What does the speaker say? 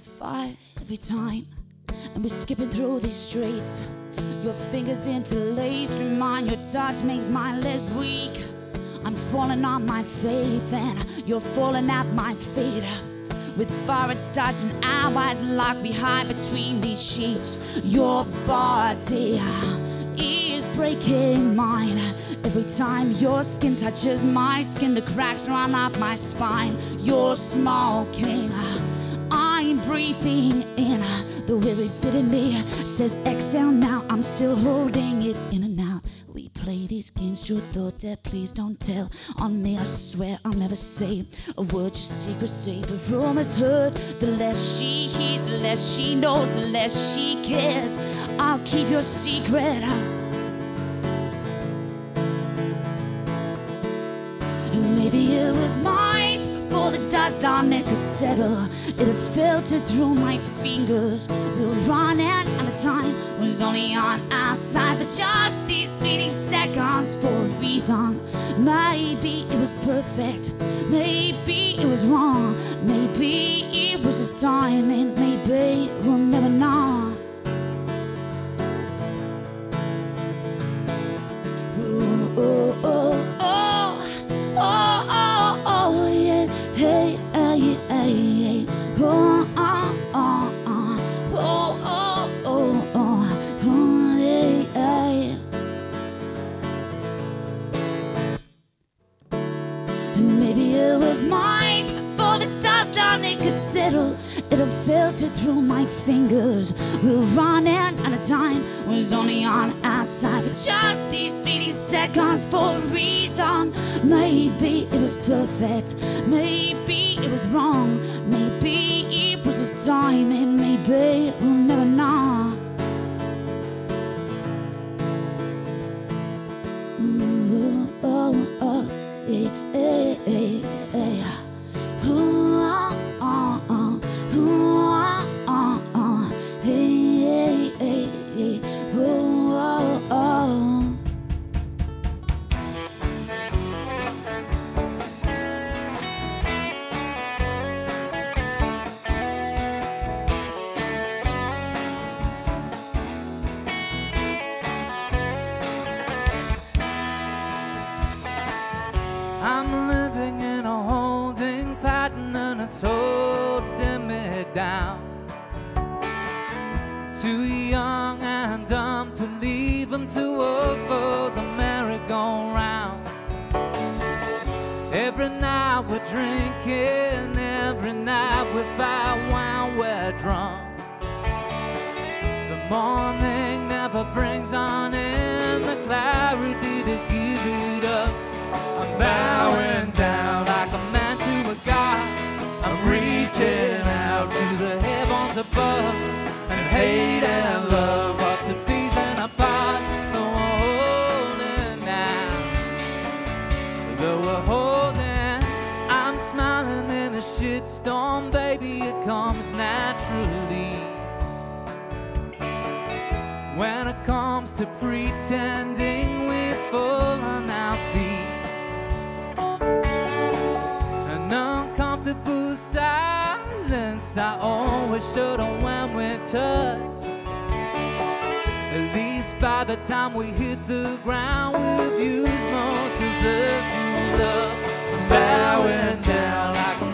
fight every time. And we're skipping through these streets. Your fingers interlaced Remind your touch makes my legs weak. I'm falling on my faith, and you're falling at my feet. With foreheads touching our eyes locked behind between these sheets. Your body is breaking mine. Every time your skin touches my skin, the cracks run up my spine. You're smoking. Breathing in. Uh, the very bit of me says exhale now. I'm still holding it in and out. We play these games, truth or dare. Please don't tell on me. I swear I'll never say a word. Your secrecy. The rumors heard. The less she hears, the less she knows, the less she cares. I'll keep your secret. Maybe it was mine the dust it could settle. It filtered through my fingers. We were running out of time. Was only on our side for just these fleeting seconds for a reason. Maybe it was perfect. Maybe it was wrong. Maybe it was just timing. Maybe we'll never know. Filtered through my fingers. We were running out of time. Was only on our side for just these fleeting seconds for a reason. Maybe it was perfect. Maybe it was wrong. Maybe it was just timing. Maybe and it's holding me down. Too young and dumb to leave them to over the merry-go-round. Every night we're drinking, every night we fight when we're drunk. The morning never brings on in the clarity to give it up. I'm bowing down comes naturally. When it comes to pretending we fall on our feet. An uncomfortable silence I always should have when we touch. At least by the time we hit the ground, we've used most of the love. I'm bowing down like